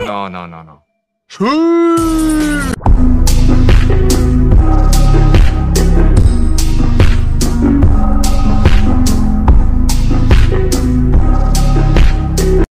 no, no, no, no.